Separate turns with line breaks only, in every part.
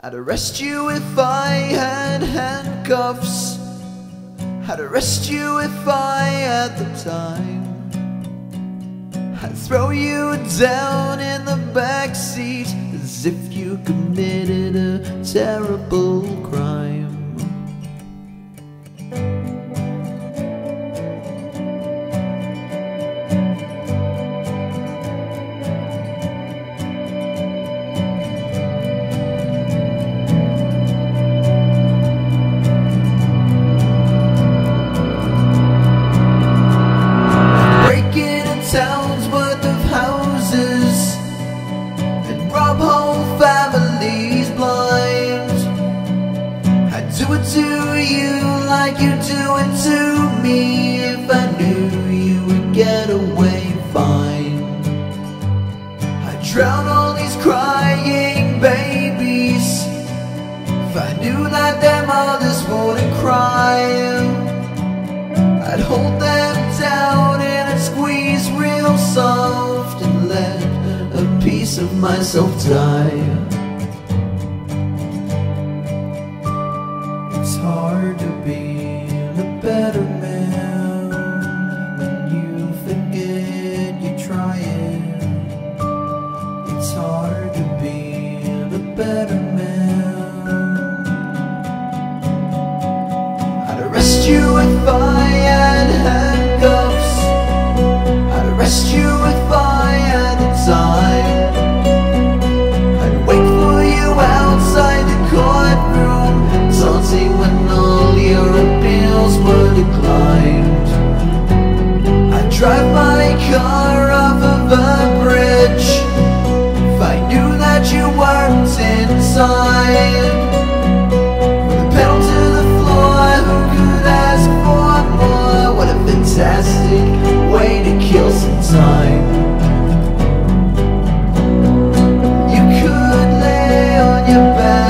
I'd arrest you if I had handcuffs. I'd arrest you if I had the time. I'd throw you down in the back seat as if you committed a terrible crime. Hold them down and squeeze real soft and let a piece of myself die. It's hard to be a better man when you forget you're trying. It's hard to be a better man. I'd arrest you if I You if I had the time. I'd wait for you outside the courtroom, taunting when all your appeals were declined. I'd drive my car off of a bridge if I knew that you weren't inside.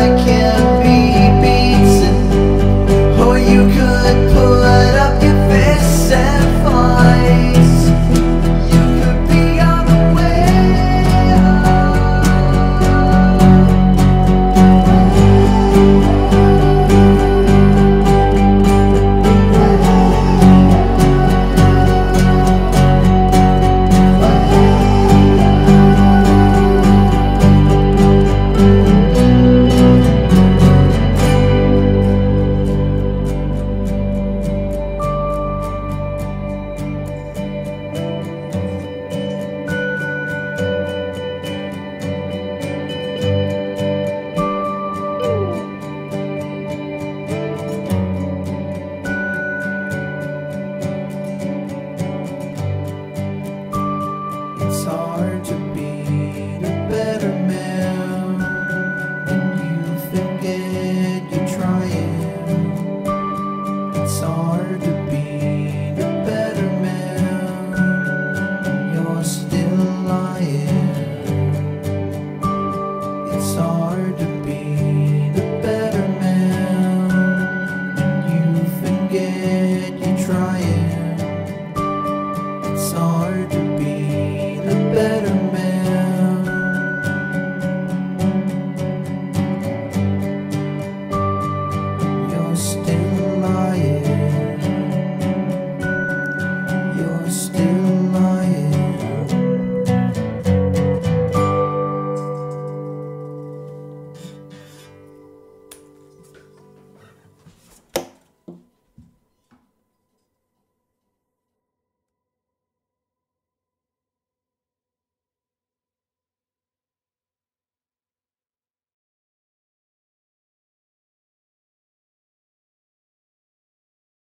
I can't